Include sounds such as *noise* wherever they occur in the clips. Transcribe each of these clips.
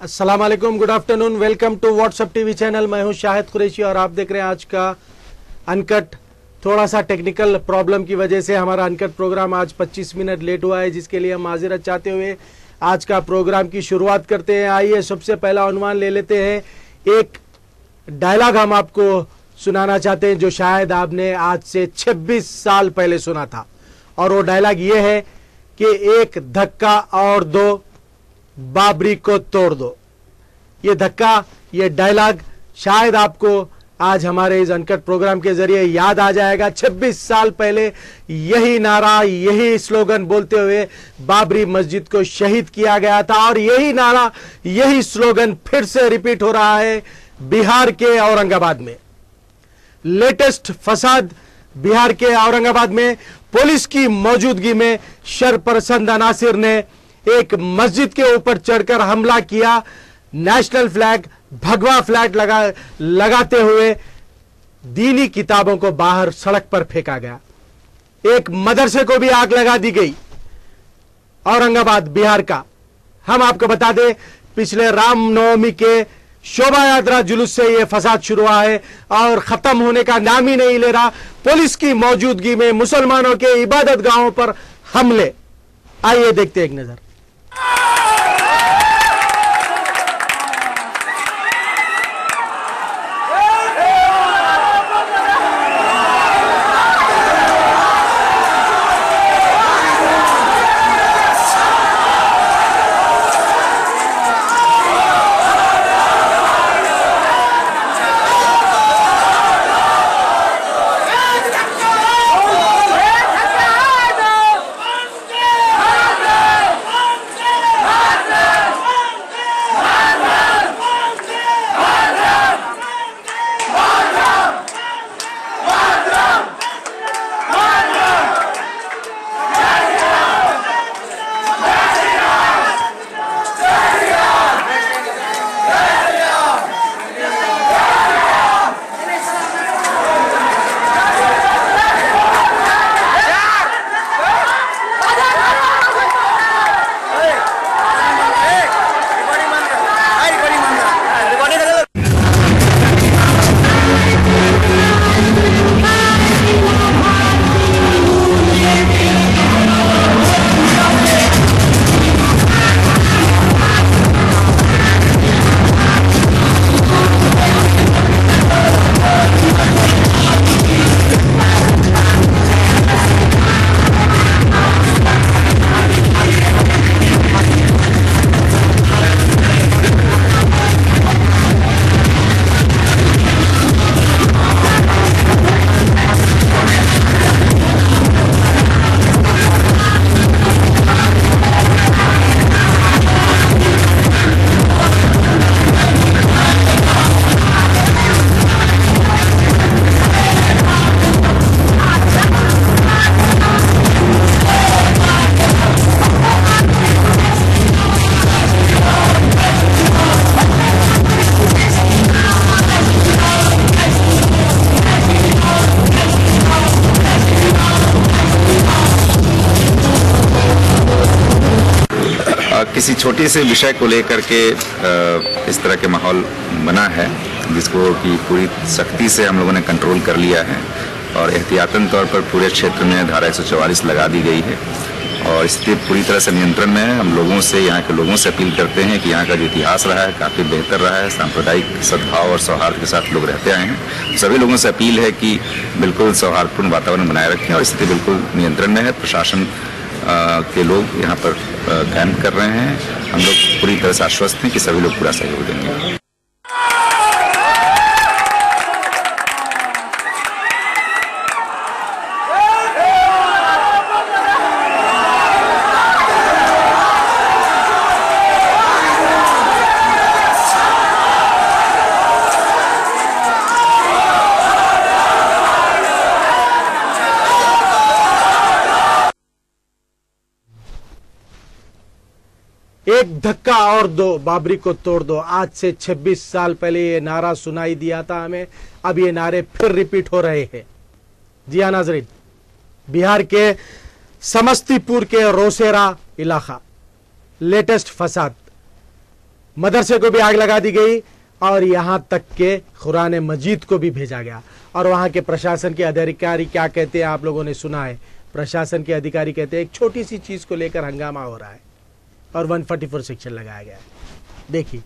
अस्सलाम वालेकुम good afternoon welcome to WhatsApp TV channel मैं हूँ शाहिद कुरैशी और आप देख रहे हैं आज का अनकट थोड़ा सा टेक्निकल प्रॉब्लम की वजह से हमारा अनकट प्रोग्राम आज 25 मिनट लेट हुआ है, जिसके लिए हम माजरत चाहते हुए आज का प्रोग्राम की शुरुआत करते हैं। आइए सबसे पहला अनुमान ले लेते हैं। एक डायलॉग हम आपको सुनाना चाहते हैं, जो शायद आपने आज से 26 साल पहले सुना था। और वो डायलॉग ये है कि एक धक्का और दो बाबरी को तोड़ दो। ये धक्का, ये डायलॉग शायद आपको आज हमारे इस अनकट प्रोग्राम के ज़रिए याद आ जाएगा। 26 साल पहले यही नारा, यही स्लोगन बोलते हुए बाबरी मस्जिद को शहीद किया गया था और यही नारा, यही स्लोगन फिर से रिपीट हो रहा है बिहार के औरंगाबाद में। लेटेस्ट फसाद बिहार के औरंगाबाद में पुलिस की मौजूदगी में शरपसंद अनासिर ने एक मस्जिद के ऊपर चढ़कर हमला किया। नेशनल फ्लैग भगवा फ्लैग लगा, लगाते हुए दीनी किताबों को बाहर सड़क पर फेंका गया। एक मदरसे को भी आग लगा दी गई। औरंगाबाद, बिहार का। हम आपको बता दें, पिछले रामनवमी के शोभा यात्रा जुलूस से यह फसाद शुरू हुआ है और खत्म होने का नाम ही नहीं ले रहा। पुलिस की मौजूदगी में मुसलमानों के इबादत गाँवों पर हमले। आइए देखते एक नज़र। Ah! किसी छोटे से विषय को लेकर के इस तरह के माहौल बना है, जिसको कि पूरी सख्ती से हम लोगों ने कंट्रोल कर लिया है। और एहतियातन तौर पर पूरे क्षेत्र में धारा एक सौ चौवालीस लगा दी गई है। और स्थिति पूरी तरह से नियंत्रण में है। हम लोगों से, यहाँ के लोगों से अपील करते हैं कि यहाँ का जो इतिहास रहा है, काफ़ी बेहतर रहा है। सांप्रदायिक सद्भाव और सौहार्द के साथ लोग रहते आए हैं। सभी लोगों से अपील है कि बिल्कुल सौहार्दपूर्ण वातावरण बनाए रखें और स्थिति बिल्कुल नियंत्रण में है। प्रशासन के लोग यहाँ पर कैंप कर रहे हैं। हम लोग पूरी तरह से आश्वस्त हैं कि सभी लोग पूरा सहयोग देंगे। एक और दो, बाबरी को तोड़ दो। आज से 26 साल पहले ये नारा सुनाई दिया था हमें, अब ये नारे फिर रिपीट हो रहे हैं। जी हाँ नाजरीन। बिहार के समस्तीपुर के रोसेरा इलाका, लेटेस्ट फसाद। मदरसे को भी आग लगा दी गई, और यहाँ तक के कुरान मजीद को भी भेजा गया। और वहाँ के प्रशासन के अधिकारी क्या कहते हैं, आप लोगों ने सुना है। प्रशासन के अधिकारी कहते हैं, एक छोटी सी चीज़ को लेकर हंगामा हो रहा है। और 144 सेक्शन लगाया गया है। देखिए।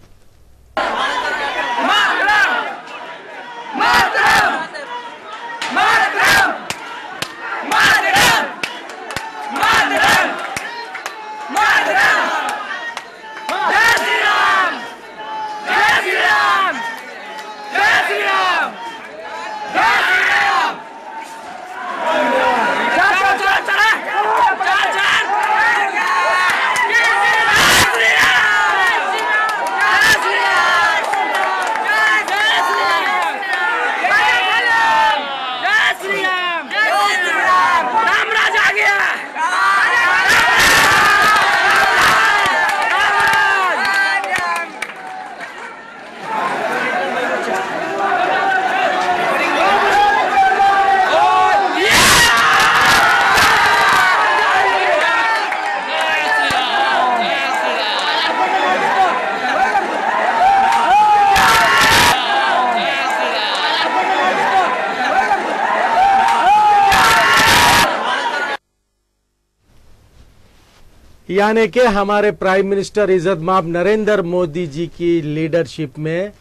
यानी कि हमारे प्राइम मिनिस्टर इज़्ज़त माब नरेंद्र मोदी जी की लीडरशिप में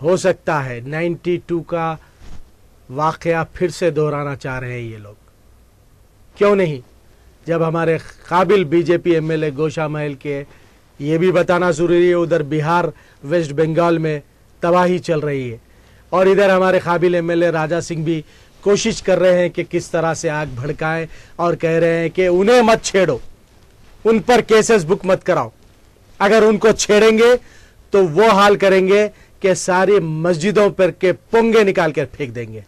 हो सकता है। 92 का वाकया फिर से दोहराना चाह रहे हैं ये लोग। क्यों नहीं? जब हमारे काबिल बीजेपी एमएलए गोशा महल के ये भी बताना ज़रूरी है उधर बिहार, वेस्ट बंगाल में तबाही चल रही है। और इधर हमारे काबिल एमएलए राजा सिंह भी कोशिश कर रहे हैं कि किस तरह से आग भड़काएँ और कह रहे हैं कि उन्हें मत छेड़ो। उन पर केसेस बुक मत कराओ। अगर उनको छेड़ेंगे तो वो हाल करेंगे कि सारी मस्जिदों पर के पोंगे निकाल कर फेंक देंगे।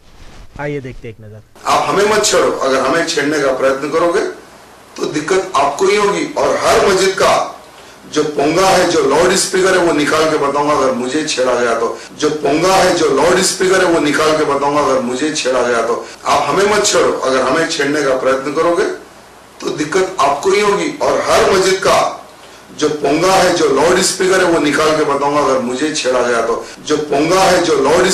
आइए देखते एक नज़र। आप हमें मत छेड़ो। अगर हमें छेड़ने का प्रयत्न करोगे तो दिक्कत आपको ही होगी। और हर मस्जिद का जो पोंगा है, जो लाउड स्पीकर है, वो निकाल के बताऊँगा अगर मुझे छेड़ा गया तो। जो पोंगा है, जो लाउड स्पीकर है, वो निकाल के बताऊँगा अगर मुझे छेड़ा गया तो। आप हमें मत छेड़ो। अगर हमें छेड़ने का प्रयत्न करोगे तो दिक्कत आपको ही होगी। और हर मस्जिद का जो पोंगा है, जो लाउड स्पीकर है, वो निकाल के बताऊँगा, अगर मुझे छेड़ा गया तो। जो पोंगा है, जो लाउड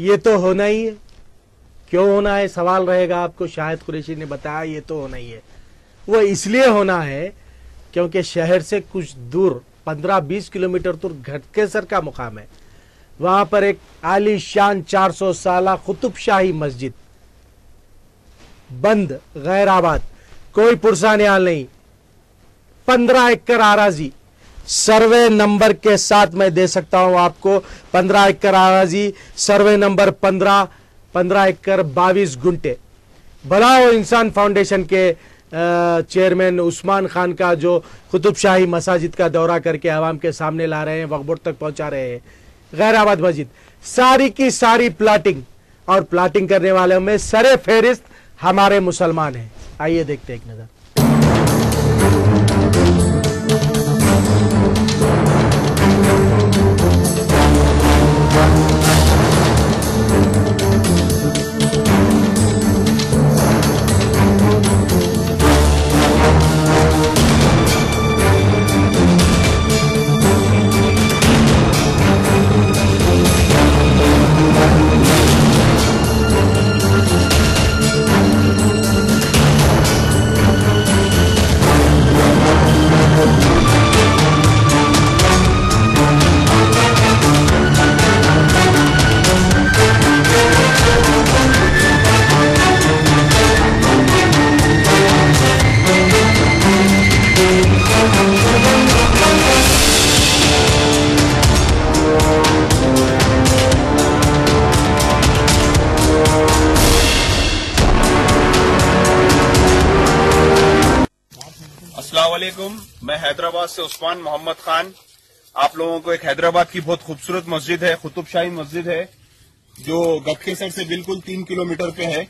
ये तो होना ही है। क्यों होना है? सवाल रहेगा आपको। शाहिद कुरैशी ने बताया, ये तो होना ही है। वो इसलिए होना है क्योंकि शहर से कुछ दूर 15-20 किलोमीटर दूर घटकेसर का मुकाम है। वहाँ पर एक आलीशान 400 साल कुतुब शाही मस्जिद बंद गैर आबाद कोई पुरसानियाल नहीं। पंद्रह एकड़ आराजी। सर्वे नंबर के साथ मैं दे सकता हूँ आपको। पंद्रह एकड़ आराजी, सर्वे नंबर पंद्रह पंद्रह एकड़ बाईस गुंटे। भला इंसान फाउंडेशन के चेयरमैन उस्मान खान का जो कुतुब शाही मसाजिद का दौरा करके आवाम के सामने ला रहे हैं वकबोट तक पहुँचा रहे हैं। गैराबाद मस्जिद। सारी की सारी प्लाटिंग और प्लाटिंग करने वालों में सरे फेरिस्त हमारे मुसलमान हैं। आइए देखते एक नज़र। हैदराबाद से उस्मान मोहम्मद खान, आप लोगों को एक हैदराबाद की बहुत खूबसूरत मस्जिद है, कुतुब शाही मस्जिद है, जो गटकेसर से बिल्कुल तीन किलोमीटर पे है।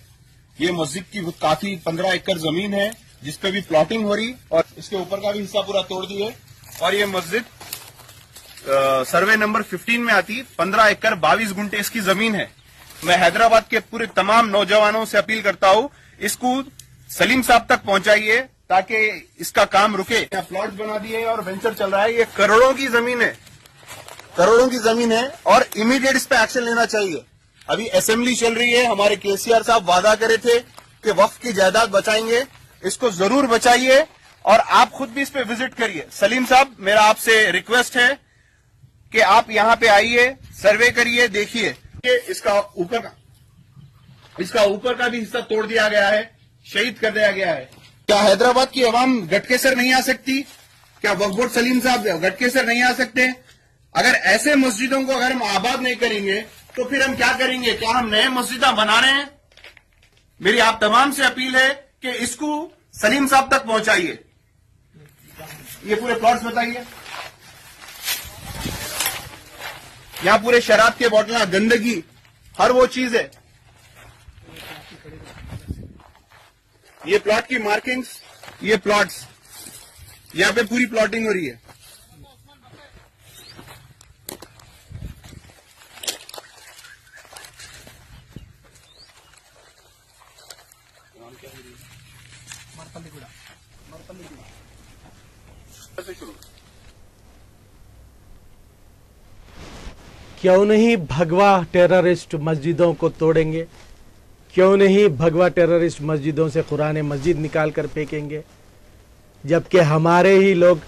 ये मस्जिद की काफ़ी पंद्रह एकड़ ज़मीन है जिसपे भी प्लॉटिंग हो रही, और इसके ऊपर का भी हिस्सा पूरा तोड़ दिए। और ये मस्जिद सर्वे नंबर 15 में आती, पंद्रह एकड़ बाईस गुंटे इसकी ज़मीन है। मैं हैदराबाद के पूरे तमाम नौजवानों से अपील करता हूँ, इसको सलीम साहब तक पहुंचाइए ताकि इसका काम रुके। प्लॉट बना दिए और वेंचर चल रहा है। ये करोड़ों की ज़मीन है। करोड़ों की ज़मीन है और इमीडिएट इस पर एक्शन लेना चाहिए। अभी असेंबली चल रही है। हमारे केसीआर साहब वादा करे थे कि वक्त की जायदाद बचाएँगे। इसको ज़रूर बचाइए और आप खुद भी इस पे विज़िट करिए। सलीम साहब मेरा आपसे रिक्वेस्ट है कि आप यहाँ पे आइए सर्वे करिए देखिए। इसका ऊपर का इसका ऊपर का भी हिस्सा तोड़ दिया गया है शहीद कर दिया गया है। क्या हैदराबाद की आवाम गटकेसर नहीं आ सकती? क्या वकबोर्ड सलीम साहब गटकेसर नहीं आ सकते? अगर ऐसे मस्जिदों को अगर हम आबाद नहीं करेंगे तो फिर हम क्या करेंगे? क्या हम नए मस्जिदा बना रहे हैं? मेरी आप तमाम से अपील है कि इसको सलीम साहब तक पहुंचाइए। ये पूरे प्लॉट्स बताइए। यहाँ पूरे शराब के बोतल, गंदगी, हर वो चीज़ है। ये प्लॉट की मार्किंग्स ये प्लॉट्स यहाँ पे पूरी प्लॉटिंग हो रही है। क्यों नहीं भगवा टेररिस्ट मस्जिदों को तोड़ेंगे? क्यों नहीं भगवा टेररिस्ट मस्जिदों से कुरान मस्जिद निकाल कर फेंकेंगे? जबकि हमारे ही लोग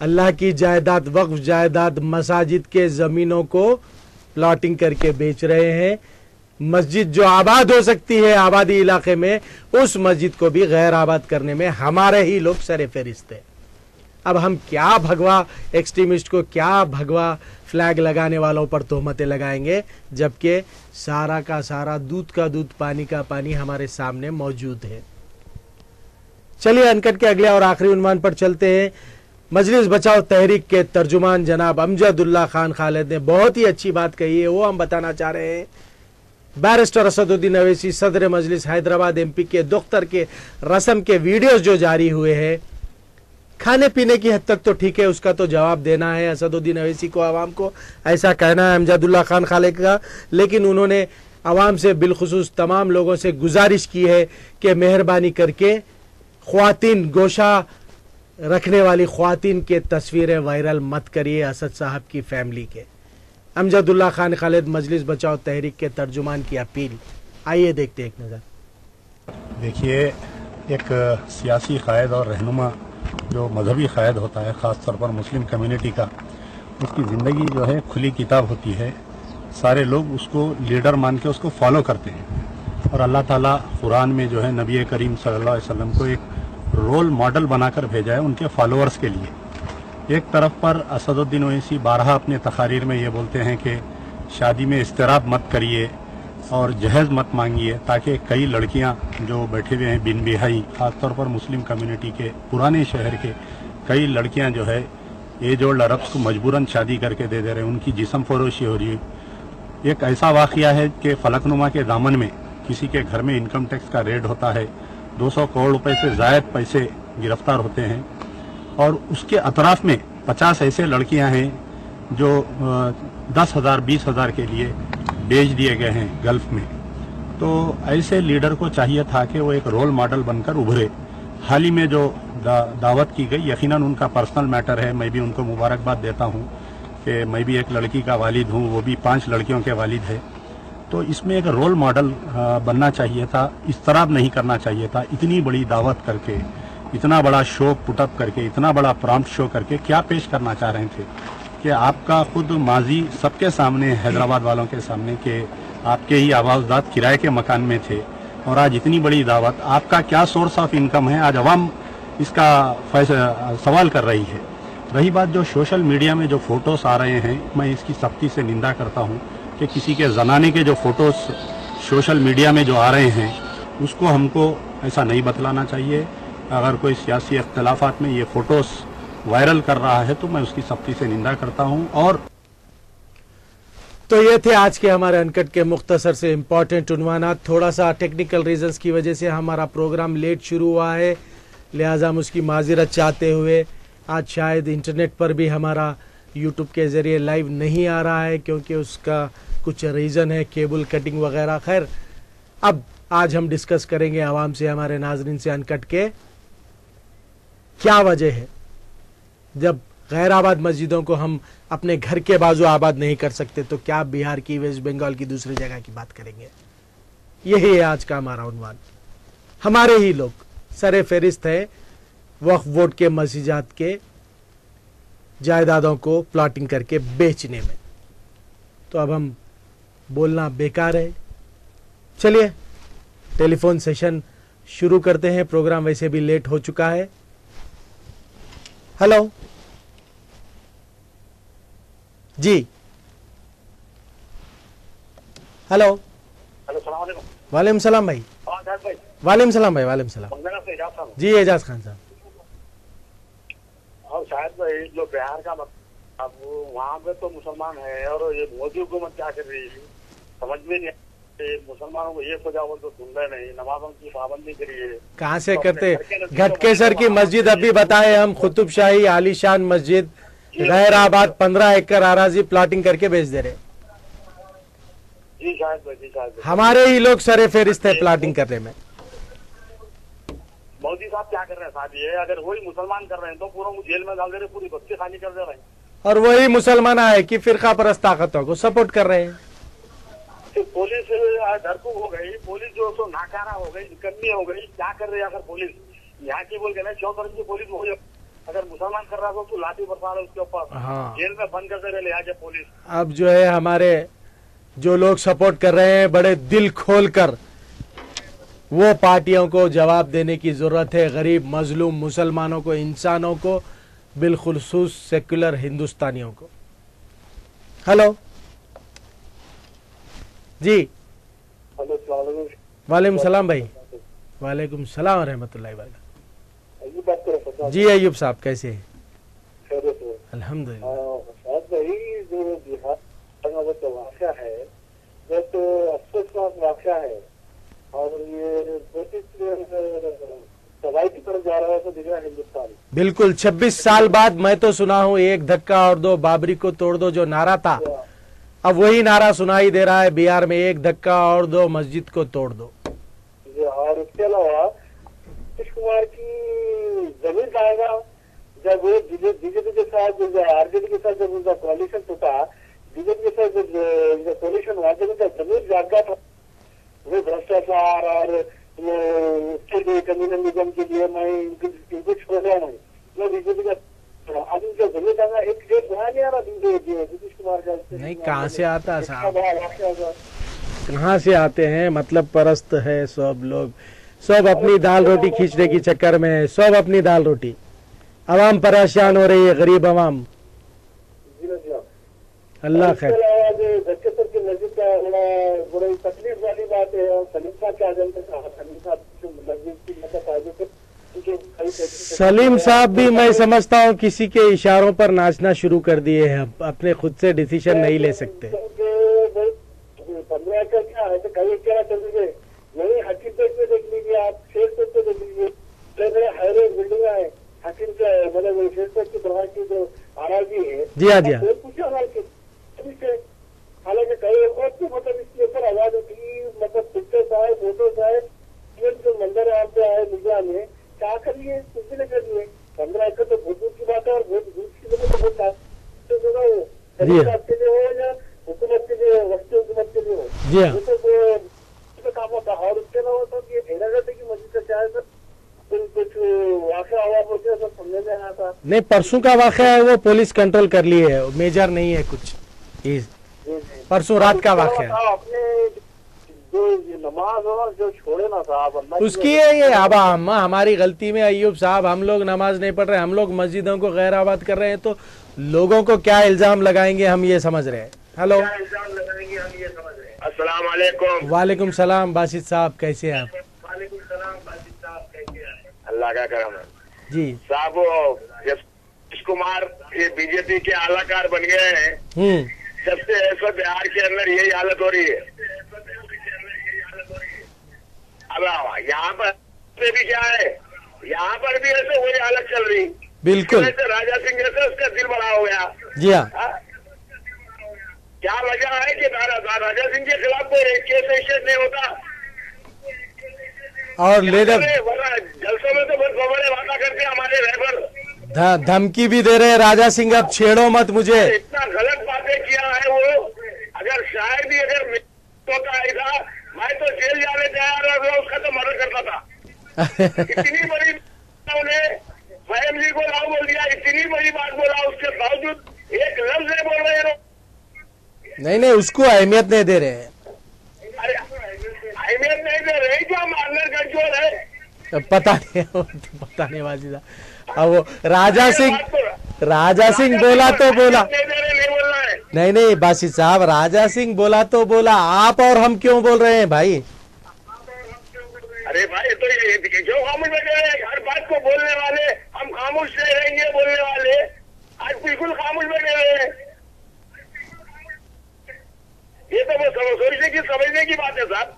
अल्लाह की जायदाद, वक्फ जायदाद मसाजिद के ज़मीनों को प्लॉटिंग करके बेच रहे हैं। मस्जिद जो आबाद हो सकती है आबादी इलाके में, उस मस्जिद को भी गैर आबाद करने में हमारे ही लोग सरे फहरिस्त है। अब हम क्या भगवा? एक्सट्रीमिस्ट को क्या भगवा? फ्लैग लगाने वालों पर तोहमतें लगाएँगे, जबकि सारा का सारा, दूध का दूध, पानी का पानी हमारे सामने मौजूद है। चलिए अनकट के अगले और आखिरी उन्वान पर चलते हैं। मजलिस बचाओ तहरीक के तर्जुमान जनाब अमजदुल्ला खान खालिद ने बहुत ही अच्छी बात कही है, वो हम बताना चाह रहे हैं। बैरिस्टर असदुद्दीन अवैसी सदर मजलिस हैदराबाद एमपी के दफ्तर के रस्म के वीडियोस जो जारी हुए हैं। खाने पीने की हद तक तो ठीक है, उसका तो जवाब देना है असदुद्दीन अवैसी को, आवाम को। ऐसा कहना है अमजदुल्ला खान खाले का, लेकिन उन्होंने आवाम से बिलखसूस तमाम लोगों से गुजारिश की है कि मेहरबानी करके ख्वातीन, गोशा रखने वाली ख्वातीन के तस्वीरें वायरल मत करिए असद साहब की फैमिली के। अमजदुल्ला खान खालिद, मजलिस बचाओ तहरीक के तर्जुमान की अपील। आइए देखते एक नज़र। देखिए, एक सियासी कायद और रहनुमा जो मजहबी कायद होता है, ख़ास तौर पर मुस्लिम कम्युनिटी का, उसकी ज़िंदगी जो है खुली किताब होती है। सारे लोग उसको लीडर मान के उसको फॉलो करते हैं। और अल्लाह ताला कुरान में जो है नबी करीम सल्लल्लाहु अलैहि वसल्लम को एक रोल मॉडल बनाकर भेजा है उनके फॉलोअर्स के लिए। एक तरफ़ पर असदुद्दीन ओवैसी बारहा अपने तकारीर में ये बोलते हैं कि शादी में इसतराब मत करिए और जहेज मत मांगिए, ताकि कई लड़कियाँ जो बैठे हुए हैं बिन बिहाई खासतौर पर मुस्लिम कम्युनिटी के पुराने शहर के, कई लड़कियाँ जो है, एज ओल्ड अरब्स को मजबूरन शादी करके दे दे रहे हैं। उनकी जिसम फरोशी हो रही है। एक ऐसा वाकया है कि फलकनुमा के दामन में किसी के घर में इनकम टैक्स का रेड होता है। 200 करोड़ रुपए से जायद पैसे गिरफ़्तार होते हैं। और उसके अतराफ में 50 ऐसे लड़कियाँ हैं जो दस हज़ार, बीस हज़ार के लिए बेच दिए गए हैं गल्फ में। तो ऐसे लीडर को चाहिए था कि वो एक रोल मॉडल बनकर उभरे। हाल ही में जो दा, दावत की गई यकीनन उनका पर्सनल मैटर है मैं भी उनको मुबारकबाद देता हूँ कि मैं भी एक लड़की का वालिद हूँ वो भी पाँच लड़कियों के वालिद है। तो इसमें एक रोल मॉडल बनना चाहिए था इस तरह नहीं करना चाहिए था। इतनी बड़ी दावत करके इतना बड़ा शो पुटअप करके इतना बड़ा प्रॉम्प्ट शो करके क्या पेश करना चाह रहे थे? कि आपका खुद माजी सबके सामने, हैदराबाद वालों के सामने कि आपके ही आवाजदात किराए के मकान में थे। और आज इतनी बड़ी दावत, आपका क्या सोर्स ऑफ़ इनकम है? आज अवाम इसका सवाल कर रही है। रही बात जो सोशल मीडिया में जो फोटोस आ रहे हैं, मैं इसकी सख्ती से निंदा करता हूँ कि किसी के जनाने के जो फ़ोटोज़ सोशल मीडिया में जो आ रहे हैं, उसको हमको ऐसा नहीं बतलाना चाहिए। अगर कोई सियासी अख्तलाफात में ये फ़ोटोज़ वायरल कर रहा है तो मैं उसकी सख्ती से निंदा करता हूँ और तो ये थे आज के हमारे अनकट के मुख्तसर से इम्पोर्टेंट उनवाना थोड़ा सा टेक्निकल रीजंस की वजह से हमारा प्रोग्राम लेट शुरू हुआ है, लिहाजा हम उसकी माजरत चाहते हुए आज शायद इंटरनेट पर भी हमारा यूट्यूब के ज़रिए लाइव नहीं आ रहा है, क्योंकि उसका कुछ रीज़न है केबल कटिंग वगैरह। खैर, अब आज हम डिस्कस करेंगे आवाम से, हमारे नाजरीन से अनकट के। क्या वजह है? जब गैर आबाद मस्जिदों को हम अपने घर के बाजू आबाद नहीं कर सकते तो क्या बिहार की वेस्ट बंगाल की दूसरी जगह की बात करेंगे? यही है आज का हमारा उन्वान हमारे ही लोग सरे फहरिस्त है, वक्फ वोट के मस्जिदात के जायदादों को प्लाटिंग करके बेचने में। तो अब हम बोलना बेकार है। चलिए, टेलीफोन सेशन शुरू करते हैं। प्रोग्राम वैसे भी लेट हो चुका है। हेलो। जी। हेलो। हेलो सलाम वालेकुम। वालेकुम सलाम भाई। हाँ वालेकुम सलाम भाई वालेकुम सलाम। जी एजाज खान साहब। और शायद भाई जो बिहार का मत- अब वहाँ पे तो मुसलमान है और ये मोदी हुकूमत क्या कर रही है? समझ में नहीं ये मुसलमानों को ये सजा बोल तो सुन रहे नहीं नमाजों की पाबंदी करी है कहाँ से करते? घटकेसर की मस्जिद अभी बताए हम खुतुब शाही आलिशान मस्जिद गैराबाद पंद्रह एकड़ आराजी प्लाटिंग करके बेच दे रहे। जी शायद जी शायद हमारे ही लोग सरे फेरिस्त है प्लॉटिंग करने में। मोदी साहब क्या कर रहे हैं साहब ये? अगर वही मुसलमान कर रहे हैं तो पूरा जेल में डाल दे रहे पूरी बस्ती खाली कर दे रहे हैं। और वही मुसलमान आए कि फिरका परस्त ताकतों को सपोर्ट कर रहे हैं। फिर पुलिस डरकुक हो गई पुलिस जो सो नाकारा हो गई निकन्नी हो गई क्या कर रही है अगर पुलिस? यहाँ की बोल के ना चौ तरफ़ की पुलिस हो अगर मुसलमान कर रहा हो तो लाठी बरसा रहे उसके ऊपर। हाँ। जेल में बंद कर दे रहे यहाँ पुलिस। अब जो है हमारे जो लोग सपोर्ट कर रहे हैं बड़े दिल खोल कर वो पार्टियों को जवाब देने की ज़रूरत है। गरीब मजलूम मुसलमानों को इंसानों को बिलखुसूस सेक्युलर हिंदुस्तानियों को। हेलो। जी। हेलो सलाम वालेकुम सलाम भाई। वालेकुम सलाम करो सर जी अयूब साहब कैसे हैं? खैरियत है भाई जो वो है तो अफसोसनाक वाक़ा है। और ये ब्रिटिश तबाही की तरफ़ जा रहा है तो दिख रहा है हिंदुस्तान। बिल्कुल 26 साल बाद मैं तो सुना हूँ एक धक्का और दो बाबरी को तोड़ दो जो नारा था। अब वही नारा सुनाई दे रहा है बिहार में, एक धक्का और दो, मस्जिद को तोड़ दो। और इसके अलावा नीतीश कुमार की ज़मीन जाएगा जब वो बीजेपी के साथ आरजेडी के साथ जब उनका कॉलिशन टूटा, बीजेपी के साथ जब उनका कॉलिशन हुआ, जब उनका ज़मीन जागा था, वो भ्रष्टाचार और उसके लिए कम्युनल निगम के लिए मैं छोड़ रहा हूँ। मैं बीजेपी का अब इनका ज़मीन एक डेट वहाँ नहीं आ रहा नीतीश कुमार का नहीं, कहाँ से आता है साहब? कहाँ से आते हैं? मतलब परस्त है सब लोग। सब अपनी दाल रोटी खींचने की चक्कर में है। सब अपनी दाल रोटी। अवाम परेशान हो रही है गरीब जी। अल्लाह खैर। तकलीफ़ वाली बात है सलीम साहब भी मैं समझता हूँ किसी के इशारों पर नाचना शुरू कर दिए हैं। अब अपने खुद से डिसीज़न नहीं ले सकते। जो, है, जी हाँ। हालाँकि कई और भी मतलब इसके ऊपर आवाज़ उठी मतलब पिक्चर्स आए फ़ोटोज़ आए जो मंदिर आए मीडिया में क्या करिए? कुछ भी नहीं करिए पंद्रह एकड़ तो बहुत दूर की बात है और बहुत दूर की जगह तो बहुत तो जो है। सरकार के लिए हो या हुकूमत के लिए वक्त हुकूमत के लिए हो? जी हाँ। तो तो काम होता है। और उसके अलावा तो ये हैदराबाद की मस्जिद का क्या है सर? था? नहीं परसों का वाक़ है वो पुलिस कंट्रोल कर लिए है। मेजर नहीं है कुछ। परसों रात का वाक़ है। जो नमाज़ और जो छोड़े ना साहब उसकी है ये अब हम हमारी गलती में अयूब साहब हम लोग नमाज़ नहीं पढ़ रहे हम लोग मस्जिदों को गैर आबाद कर रहे हैं तो लोगों को क्या इल्ज़ाम लगाएँगे हम ये समझ रहे हैं। हेलो क्या इल्ज़ाम लगाएँगे हम ये समझ रहे हैं। अस्सलाम वालेकुम वालेकुम सलाम बासित साहब कैसे हैं आप? वालेकुम सलाम बाजिद साहब कैसे हैं? अल्लाह का करम है। जी। साहब वो नीतीश कुमार ये बीजेपी के आलाकार बन गए हैं। हम्म। सबसे ऐसा बिहार के अंदर यही हालत हो रही है अब यहाँ पर पे भी क्या है? यहाँ पर भी ऐसे हो वही हालत चल रही। बिल्कुल। राजा सिंह जैसे उसका दिल बड़ा हो गया। जी हाँ। हाँ? क्या वजह है कि राजा सिंह के खिलाफ कोई केस रजिस्टर नहीं होता? और लेडर जलसों में तो बहुत बड़े वादा करते हैं हमारे रहबर धमकी भी दे रहे हैं राजा सिंह अब छेड़ो मत मुझे। इतना गलत बातें किया है वो अगर शायद ही अगर मेरा होता ऐसा मैं तो जेल जाने तैयार है उसका तो मर्डर करता था इतनी बड़ी उन्हें स्वयं जी को लाओ बोल दिया इतनी बड़ी बात बोला उसके बावजूद एक लफ्ज नहीं बोल रहे नहीं नहीं उसको अहमियत नहीं दे रहे हैं। अहमियत नहीं दे रहे जो हम अंदर कंट्रोल है? पता नहीं तो पता नहीं वाजिदा अब वो राजा सिंह राजा सिंह बोला तो बोला। नहीं नहीं बासी साहब राजा सिंह बोला तो बोला आप और हम क्यों बोल रहे हैं भाई अरे भाई तो ये ये जो खामोश बैठे हैं हर बात को बोलने वाले हम खामोश रह रहेंगे बोलने वाले आज बिल्कुल खामोश बैठे हुए हैं ये तो बस समझ- सोचने की समझने की बात है साहब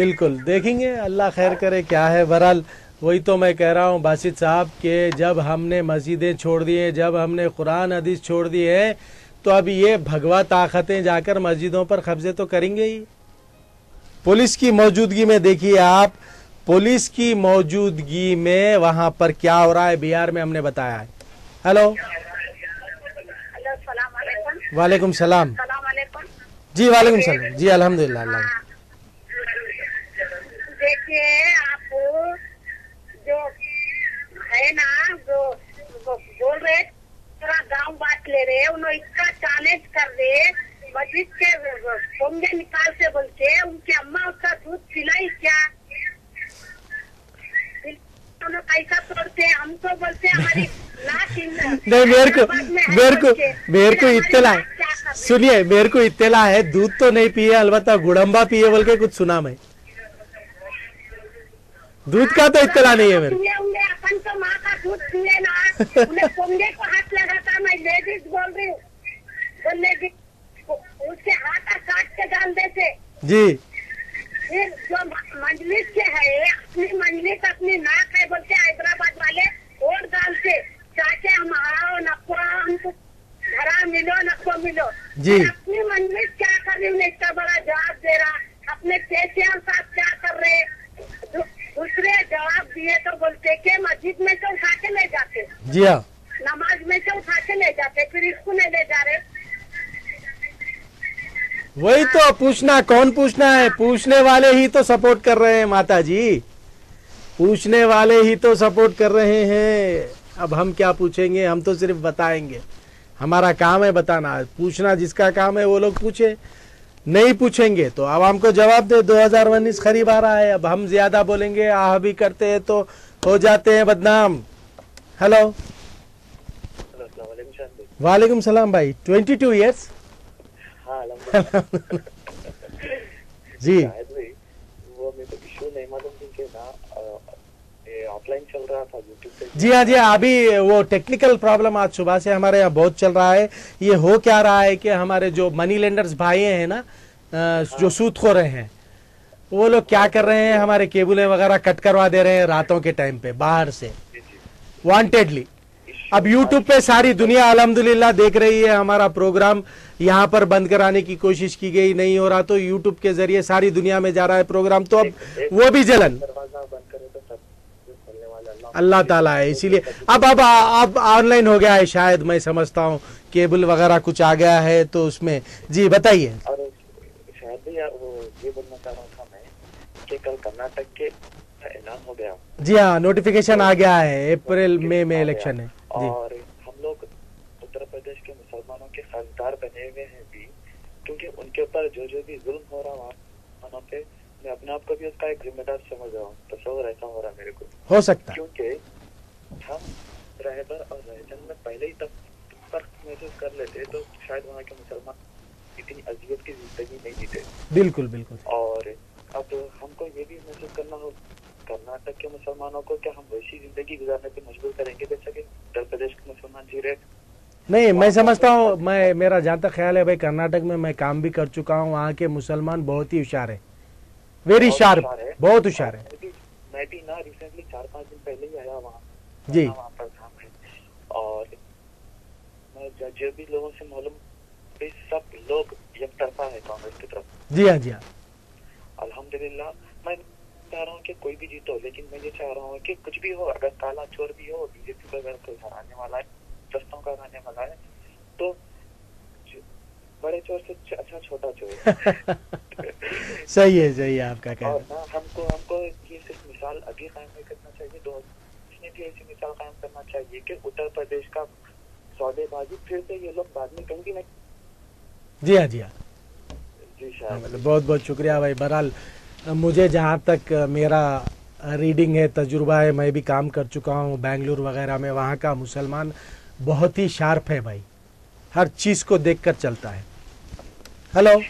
बिल्कुल। देखेंगे अल्लाह खैर करे क्या है। बहरहाल वही तो मैं कह रहा हूँ बासित साहब के जब हमने मस्जिदें छोड़ दी हैं जब हमने कुरान हदीस छोड़ दी है तो अब ये भगवा ताकतें जाकर मस्जिदों पर कब्जे तो करेंगे ही। पुलिस की मौजूदगी में देखिए आप पुलिस की मौजूदगी में वहाँ पर क्या हो रहा है बिहार में हमने बताया है। हेलो। वालेकुम सलाम। जी वालेकुम सलाम। जी अल्हम्दुलिल्लाह देखिए आप जो है ना जो बोल रहे पूरा गाँव बात ले रहे उन्होंने इसका चैलेंज कर रहे मस्जिद के पोंगे निकाल से बोल के उनकी अम्मा उसका दूध पिलाई क्या? पैसा तोड़ते हम तो बोलते हमारी *laughs* नहीं मेरे को मेरे को मेरे को? सुनिए मेरे को इत्तला है दूध तो नहीं पिए अलबत्ता गुड़म्बा पिए बोल के कुछ सुना मैं। दूध का तो इत्तला नहीं है मेरे। अपन तो माँ का दूध पिए ना। को हाथ लगाता मैं लेडीज़ बोल रही हूँ। बोलने उसके हाथ काट के डाल देते। जी। फिर जो मंजलिस के है अपनी मंजलिस अपनी नाक है बोलते हैदराबाद वाले वोट डालते चाचे हम आओ नको हमको घरा मिलो नको मिलो। जी। अपनी मंजलिस क्या कर रही उन्हें इतना बड़ा जवाब दे रहा। अपने पेशे साथ क्या कर रहे दूसरे जवाब दिए तो बोलते कि मस्जिद में से उठा के ले जाते। जी हाँ। नमाज़ में से उठा के ले जाते फिर इसको नहीं ले जा रहे। वही तो पूछना कौन पूछना है? पूछने वाले ही तो सपोर्ट कर रहे हैं माता जी पूछने वाले ही तो सपोर्ट कर रहे हैं। अब हम क्या पूछेंगे? हम तो सिर्फ़ बताएँगे। हमारा काम है बताना। पूछना जिसका काम है वो लोग पूछे। नहीं पूछेंगे तो अब हमको जवाब दे 2019 करीब आ रहा है अब हम ज़्यादा बोलेंगे आह भी करते हैं तो हो जाते हैं बदनाम। हेलो वालेकुम सलाम भाई ट्वेंटी टू ईयर्स जी भाई वो मेरे को इशू नहीं मालूम क्योंकि ना ये ऑफलाइन चल रहा था यूट्यूब जी हाँ जी हाँ अभी वो टेक्निकल प्रॉब्लम आज सुबह से हमारे यहाँ बहुत चल रहा है। ये हो क्या रहा है कि हमारे जो मनी लेंडर्स भाई हैं ना जो सूद खो रहे हैं वो लोग क्या कर रहे हैं हमारे केबुलें वगैरह कट करवा दे रहे हैं रातों के टाइम पे बाहर से। वांटेडली अब यूट्यूब पे सारी दुनिया अल्हम्दुलिल्लाह देख रही है हमारा प्रोग्राम यहाँ पर बंद कराने की कोशिश की गई नहीं हो रहा तो यूट्यूब के ज़रिए सारी दुनिया में जा रहा है प्रोग्राम तो अब वो भी जलन दरवाज़ा बंद करे तो सब कुछ खोलने वाला अल्लाह ताला है इसीलिए। अब अब अब ऑनलाइन हो गया है शायद मैं समझता हूँ केबल वगैरह कुछ आ गया है तो उसमें। जी बताइए। और शायद यार वो ये बोलना चाह रहा था मैं कि कल कर्नाटक के ऐलान हो गया। जी हाँ नोटिफिकेशन आ गया है अप्रैल मई में इलेक्शन है। जी। और हम लोग उत्तर प्रदेश के मुसलमानों के खासदार बने हुए हैं भी क्योंकि उनके ऊपर जो जो भी जुल्म हो रहा वहाँ वहाँ पे मैं अपने आप को भी उसका एक जिम्मेदार समझ रहा हूँ। तस्वर ऐसा हो रहा है मेरे को। हो सकता है। क्योंकि हम रहबर और रहजन में पहले ही तब फ़र्क महसूस कर लेते तो शायद वहाँ के मुसलमान इतनी अजियत की ज़िंदगी नहीं जीते। बिल्कुल बिल्कुल। और अब हमको ये भी महसूस करना हो कर्नाटक के मुसलमानों को क्या हम वैसी ज़िंदगी गुजारने पर मजबूर करेंगे जैसा कि उत्तर प्रदेश के मुसलमान जी रहे? नहीं मैं समझता हूँ मैं मेरा जहाँ तक ख्याल है भाई कर्नाटक में मैं काम भी कर चुका हूँ वहाँ के मुसलमान बहुत ही होशियार है। Very sharp. बहुत होशियार है। मैं भी ना रिसेंटली चार पाँच दिन पहले ही आया वहाँ जी। वहाँ पर था मैं। और मैं जो- भी लोगों से मालूम सब लोग एक तरफा है कांग्रेस की तरफ़। जी हाँ जी हाँ। अल्हम्दुलिल्लाह मैं चाह रहा हूँ कि कोई भी जीतो लेकिन मैं ये चाह रहा हूँ कि कुछ भी हो अगर काला चोर भी हो बीजेपी को अगर कोई हराने वाला है दस्तों का हराने वाला है तो बड़े चोर से अच्छा छोटा चोर। *laughs* सही है सही है आपका कहना। हमको हमको मिसाल अभी कायम नहीं करना चाहिए दो इसने भी ऐसी मिसाल कायम करना चाहिए कि उत्तर प्रदेश का सौदेबाजी फिर से ये लोग बाद में कहीं भी नहीं। जी हाँ जी हाँ। जी हाँ, शायद। मतलब बहुत बहुत शुक्रिया भाई। बहरहाल मुझे जहाँ तक मेरा रीडिंग है तजुर्बा है मैं भी काम कर चुका हूँ बेंगलुरु वगैरह में वहाँ का मुसलमान बहुत ही शार्प है भाई। हर चीज़ को देखकर चलता है। हेलो?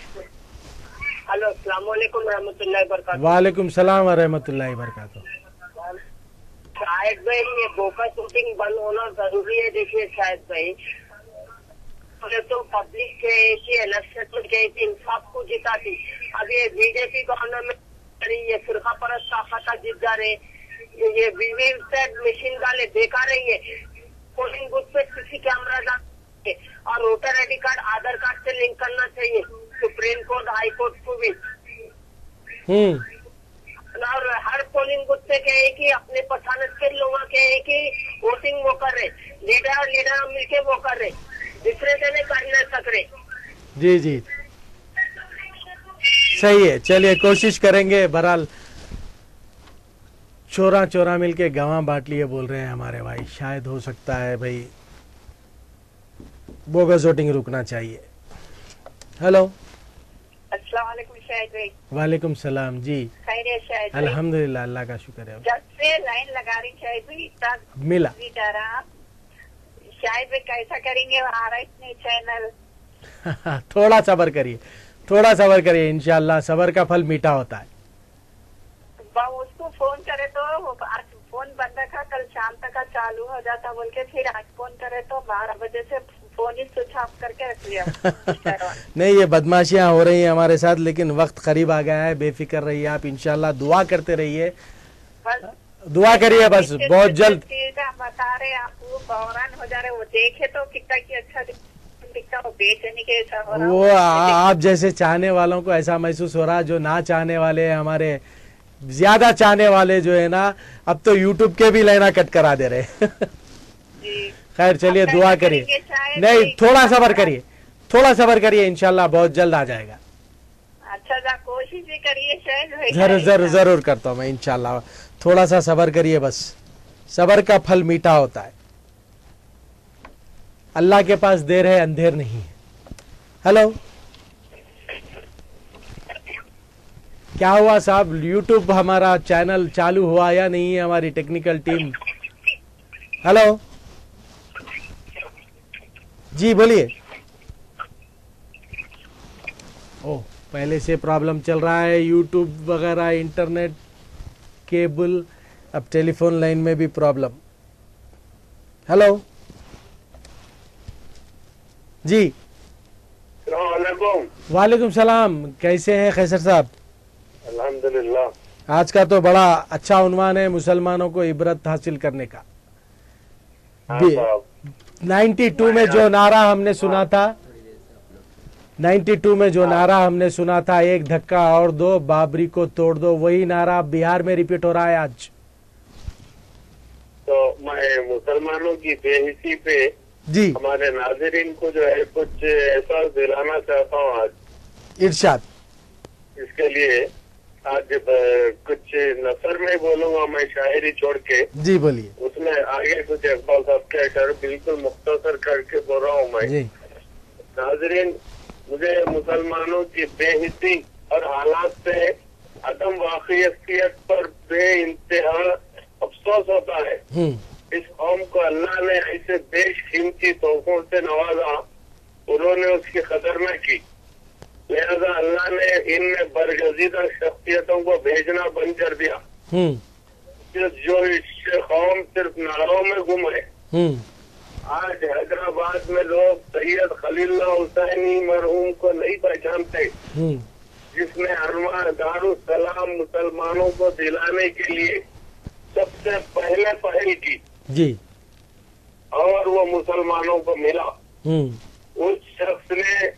हेलो अस्सलाम वालेकुम रहमतुल्लाहि वबरकातुहू वालेकुम सलाम व रहमतुल्लाहि वबरकातुहू शायद भाई ये बोका शूटिंग बंद होना ज़रूरी है देखिए शायद भाई। तो पब्लिक के कि इलेक्शन में गई थी इंसाफ को जिताती अब ये बीजेपी गवर्नमेंट करी ये फिरका परस्त ताकत जीत जा रहे ये वीवी पैट मशीन डाले बेकार रही है पोलिंग बूथ पे सीसी कैमरा और voter ID card Aadhaar card से लिंक करना चाहिए। सुप्रीम कोर्ट हाई कोर्ट को भी। हम्म। और हर पोलिंग बूथ पे कहे कि अपने पठानत के लोगों के है कि वोटिंग वो कर रहे। लीडर और लीडर मिलके वो कर रहे। दूसरे जने कर नहीं सक रहे। जी जी। सही है। चलिए कोशिश करेंगे। बहरहाल चोरा चोरा मिलके गवां बांट लिए बोल रहे हैं हमारे भाई। शायद हो सकता है भाई बोगस वोटिंग रुकना चाहिए। हेलो वालेकुम सलाम जी। खैर अल्हम्दुलिल्लाह अल्लाह का शुक्र है। जब से लाइन लगा रही भाई इतना मिला। डरा। शाहिद भाई कैसा करेंगे? आ रहा इतने चैनल थोड़ा सबर करिए थोड़ा सबर करिए इंशाल्लाह सबर का फल मीठा होता है। उसको फ़ोन करे तो आज फ़ोन बंद रखा कल शाम तक चालू हो जाता बोल के फिर आज फ़ोन करे तो बारह बजे से लिया। *laughs* नहीं ये बदमाशियाँ हो रही हैं हमारे साथ लेकिन वक्त करीब आ गया है बेफिक्र रहिए आप इंशाल्लाह दुआ करते रहिए। दुआ करिए बस बहुत जल्द। बता रहे आपको बहरान हो जा रहे वो देखे तो कितना की अच्छा वो वो आप जैसे चाहने वालों को ऐसा महसूस हो रहा जो ना चाहने वाले हैं हमारे ज़्यादा चाहने वाले जो है ना अब तो यूट्यूब के भी लाइना कट करा दे रहे। जी। खैर चलिए दुआ करिए। नहीं थोड़ा सबर करिए। थोड़ा सबर करिए इनशाला बहुत जल्द आ जाएगा। अच्छा कोशिश भी करिए ज़रूर। ज़रूर ज़रूर करता हूँ मैं इंशाल्लाह। थोड़ा सा सबर करिए बस। सबर का फल मीठा होता है। अल्लाह के पास देर है अंधेर नहीं है। हेलो? क्या हुआ साहब? यूट्यूब हमारा चैनल चालू हुआ या नहीं है हमारी टेक्निकल टीम हेलो? जी बोलिए। ओ पहले से प्रॉब्लम चल रहा है यूट्यूब वगैरह इंटरनेट केबल अब टेलीफोन लाइन में भी प्रॉब्लम हेलो जी। वालेकुम वालेकुम सलाम कैसे हैं खैसर साहब? अल्हम्दुलिल्लाह। आज का तो बड़ा अच्छा उन्वान है मुसलमानों को इबरत हासिल करने का। हाँ 92 में जो नारा हमने सुना था 92 में जो नारा हमने सुना था एक धक्का और दो बाबरी को तोड़ दो वही नारा बिहार में रिपीट हो रहा है आज। तो मैं मुसलमानों की बेहिसी पे जी। हमारे नाजरीन को जो है कुछ एहसास दिलाना चाहता हूँ आज। इरशाद। इसके लिए आज कुछ नसर में बोलूँगा मैं शायरी छोड़ के। जी बोलिए। आगे कुछ इकबाल साहब के अशर बिल्कुल मुख्तसर करके बोल रहा हूँ मैं। नाजरीन मुझे मुसलमानों की बेहिसी और हालात से अदम वाकफियत पर बे इंतहा अफसोस होता है। हम्म। इस कौम को अल्लाह ने ऐसे बेशकीमती तोहफों से नवाजा उन्होंने उसकी कदर न की। लिहाजा अल्लाह ने इनमें बरगजीदा शख्सियतों को भेजना बंद कर दिया। हम्म। जो जो इस कौम सिर्फ़ नारों में गुम है। हम्म। आज हैदराबाद में लोग सैयद खलील्ला हुसैनी मरहूम को नहीं पहचानते। हम्म। जिसने अरमा दारुसलाम मुसलमानों को दिलाने के लिए सबसे पहले पहल की जी। और वो मुसलमानों को मिला। हम्म। उस शख्स ने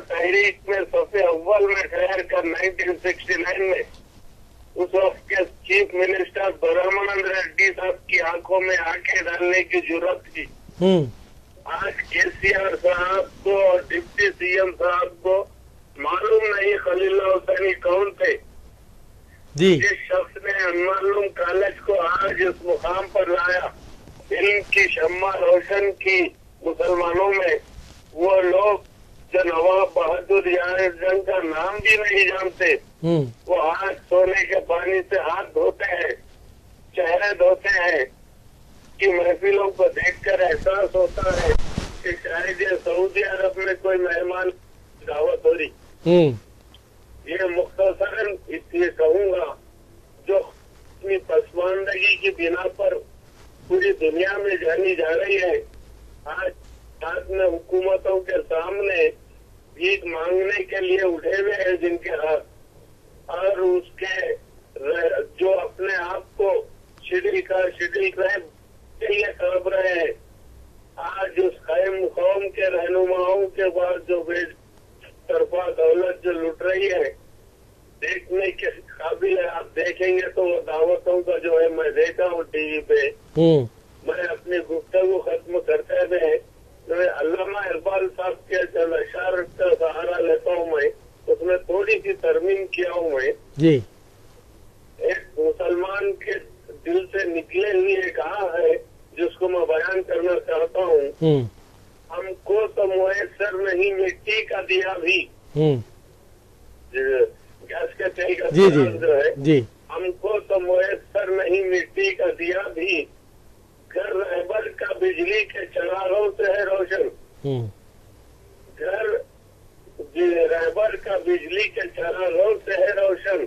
तहरीक में सबसे अव्वल में ठहर कर 1969 में उस वक्त के चीफ मिनिस्टर ब्रह्मानंद रेड्डी साहब की आँखों में आँखें डालने की ज़रूरत थी। हम्म। आज केसीआर साहब को और डिप्टी सीएम साहब को मालूम नहीं खलीला हुसैनी कौन थे। जिस शख्स ने अनमालूम कॉलेज को आज इस मुकाम पर लाया इनकी शम्मा रोशन की मुसलमानों में वो लोग जो नवाब बहादुर यार जंग का नाम भी नहीं जानते। हम्म। वो आज सोने के पानी से हाथ धोते हैं चेहरे धोते हैं कि महफिलों को देखकर एहसास होता है कि शायद ये सऊदी अरब में कोई मेहमान दावत हो रही। हम्म। ये मुख्तसरन इसलिए कहूँगा जो अपनी पसमानदगी की बिना पर पूरी दुनिया में जानी जा रही है आज में हुकूमतों के सामने भीख मांगने के लिए उठे हुए हैं जिनके हाथ। और उसके जो अपने आप को शिडिल का शिडिल रहे के लिए तड़प रहे हैं। आज उस खैम कौम के रहनुमाओं के बाद जो बेज तरफा दौलत जो लुट रही है देखने के काबिल है। आप देखेंगे तो वो दावतों का जो है मैं देखा हूँ टीवी पे। हम्म। मैं अपनी गुफ्तगु खत्म करते हुए मैं अल्लामा इकबाल साहब के जो अशार का सहारा लेता हूँ मैं उसमें थोड़ी सी तरमीम किया हूँ मैं। जी। एक मुसलमान के दिल से निकले हुए कहा है जिसको मैं बयान करना चाहता हूँ। हम्म। हमको तो मुयसर नहीं मिट्टी का दिया भी। हम्म। गैस के तेल का जी जी। जो है। जी। हमको तो मुयसर नहीं मिट्टी का दिया भी। घर रहबर का बिजली के चरागों से है रोशन। हम्म। घर रहबर का बिजली के चरागों से है रोशन।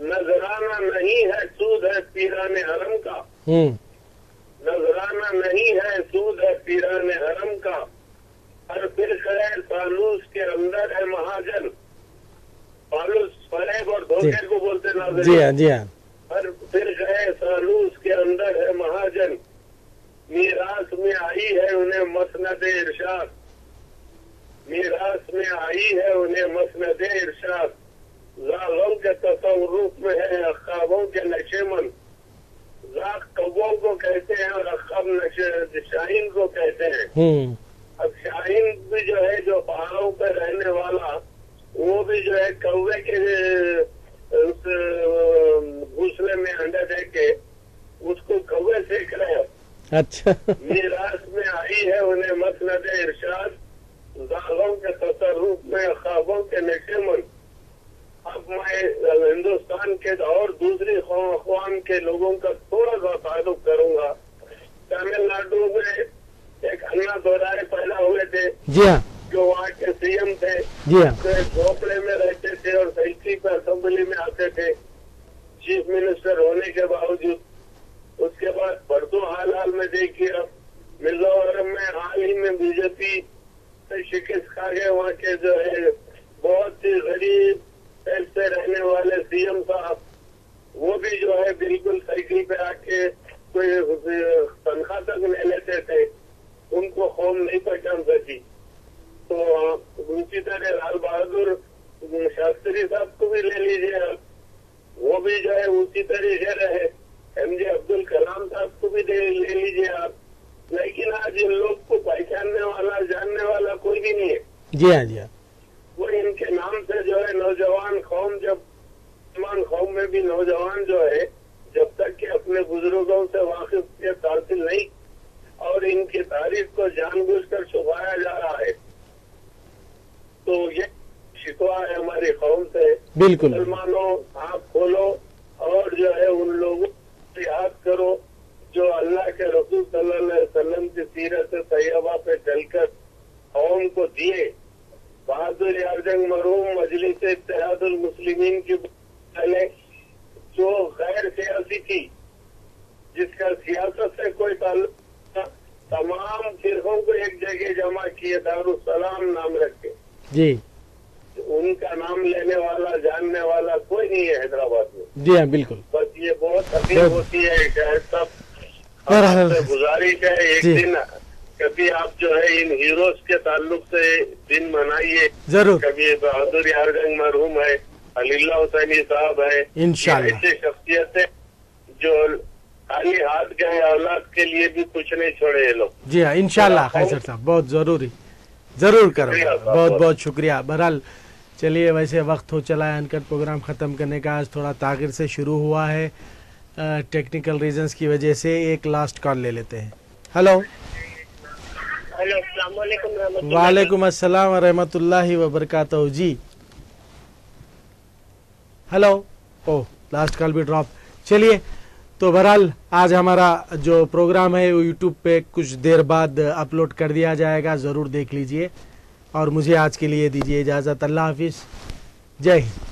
नजराना नहीं है सूद है पीराने हरम का। हम्म। नजराना नहीं है सूद है पीराने हरम का। और फिर खैर फालूस के अंदर है महाजन। फालूस फरेब और धोखे को बोलते जी हाँ जी हाँ। और फिर गए सालूस के अंदर है महाजन। मीरास में आई है उन्हें मसनद इरशाद मीरास में आई है उन्हें मसनद इरशाद जालों के तस्वरूप में है अखाबों के नशेमन जाक कौओं को कहते हैं और अखाब नशे शाहीन को कहते हैं। हम्म। अब शाहीन भी जो है जो पहाड़ों पर रहने वाला वो भी जो है कौवे के उस घोंसले में अंडा दे के उसको कौवे सेक रहे हैं अच्छा। मीरास में आई है उन्हें मसनद इरशाद जालों के तसरूप में ख्वाबों के नशेमन अब मैं हिंदुस्तान के और दूसरी कौम अकवाम के लोगों का थोड़ा सा ताल्लुक करूँगा। तमिलनाडु में एक अन्ना दोराए पैदा हुए थे। जी हाँ। जो वहाँ के सीएम थे जी हाँ। झोपड़े में रहते थे और साइकिल पर असेंबली में आते थे। चीफ मिनिस्टर होने के बावजूद उसके बाद बरदो हाल हाल में देखिए अब मिजोरम में हाल ही में बीजेपी से शिकस्त खा गए वहाँ के जो है बहुत ही गरीब पैसे रहने वाले सीएम साहब वो भी जो है बिल्कुल साइकिल पे आके कोई तनख्वाह तक ले लेते थे। उनको कौम नहीं पहचान सकी। तो उसी तरह लाल बहादुर शास्त्री साहब को भी ले लीजिए आप। वो भी जो है उसी तरीके रहे। एम जे अब्दुल कलाम साहब को भी ले लीजिए आप। लेकिन आज इन लोग को पहचानने वाला जानने वाला कोई भी नहीं है। जी हाँ जी हाँ। वो इनके नाम से जो है नौजवान कौम जब मुसलमान कौम में भी नौजवान जो है जब तक कि अपने बुज़ुर्गों से वाकिफ या तासिल नहीं और इनकी तारीफ़ को जानबूझकर छुपाया जा रहा है। तो ये शिकवा है हमारी कौम से? बिल्कुल। मुसलमानों आप खोलो और जो है उन लोगों को याद करो जो अल्लाह के रसूल सल्लल्लाहु अलैहि वसल्लम की सीरत तैयबा पे चलकर कौम को दिए। बहादुर यारजंग मरूम मजलिस इत्तेहादुल मुस्लिमीन की पहले जो गैर सियासी थी जिसका सियासत से कोई ताल्लुक तमाम फिरकों को एक जगह जमा किए दारुसलाम नाम रख। जी। उनका नाम लेने वाला जानने वाला कोई नहीं है हैदराबाद में। जी हाँ बिल्कुल। बस ये बहुत तकलीफ़ होती है शायद सब गुजारिश है एक दिन कभी आप जो है इन हीरोज के ताल्लुक से दिन मनाइए। ज़रूर। कभी बहादुर यार जंग मरहूम है अलील्ला हुसैनी साहब है इंशाल्लाह। ऐसे शख्सियत है जो खाली हाथ गए औलाद के लिए भी कुछ नहीं छोड़े ये लोग। जी हाँ इंशाल्लाह खैसर साहब बहुत ज़रूरी। ज़रूर करो। बहुत बहुत। शुक्रिया। बहरहाल चलिए वैसे वक्त हो चला है अनकट प्रोग्राम ख़त्म करने का। आज थोड़ा तागिर से शुरू हुआ है टेक्निकल रीजंस की वजह से एक लास्ट कॉल ले लेते हैं। हेलो हेलो वालेकुम अस्सलाम रहमतुल्लाहि व बरकातहू जी। हेलो ओह लास्ट कॉल भी ड्रॉप चलिए तो बहरहाल, आज हमारा जो प्रोग्राम है, वो यूट्यूब पे कुछ देर बाद अपलोड कर दिया जाएगा। ज़रूर देख लीजिए और मुझे आज के लिए दीजिए इजाज़त। अल्लाह हाफिज़। जय हिंद।